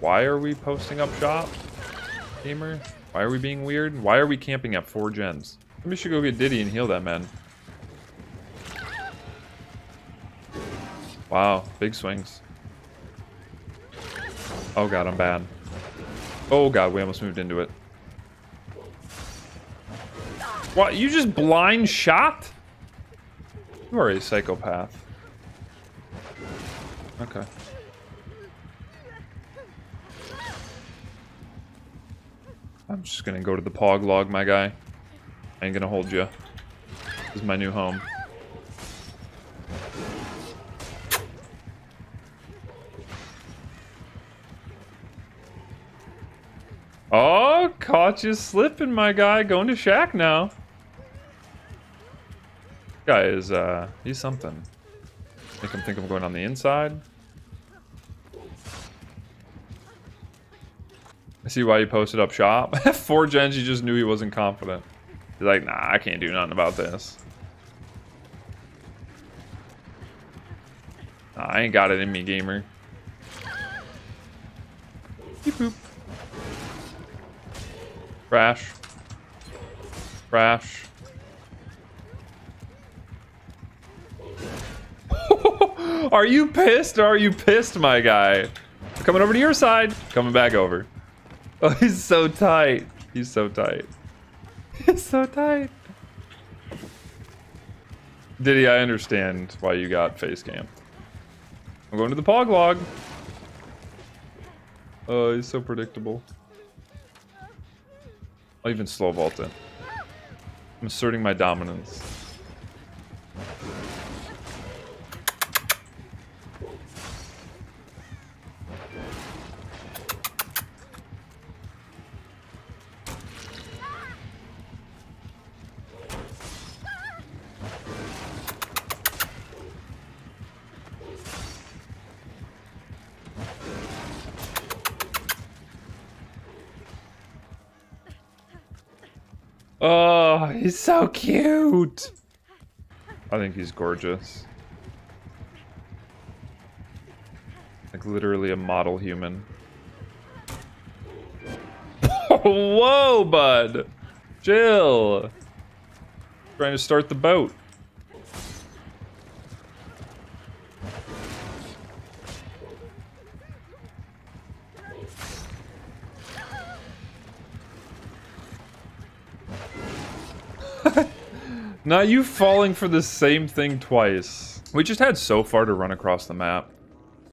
Why are we posting up shop, gamer? Why are we being weird? Why are we camping at four gens? We should go get Diddy and heal that man. Wow, big swings. Oh god, I'm bad. Oh god, we almost moved into it. What, you just blind shot? You are a psychopath. Okay. I'm just gonna go to the pog log, my guy. I ain't gonna hold you. This is my new home. Oh, caught you slipping, my guy. Going to Shack now. Guy is, uh, he's something. Make him think I'm going on the inside. I see why he posted up shop. Four gens, he just knew he wasn't confident. He's like, nah, I can't do nothing about this. Nah, I ain't got it in me, gamer. Beep boop. Crash. Crash. are you pissed are you pissed, my guy? Coming over to your side. Coming back over. Oh, he's so tight. He's so tight. He's so tight. Diddy, I understand why you got face camped. I'm going to the pog log. Oh, he's so predictable. I'll even slow vault it. I'm asserting my dominance. Oh, he's so cute. I think he's gorgeous. Like literally a model human. Whoa, bud. Jill. Trying to start the boat. Not you falling for the same thing twice. We just had so far to run across the map.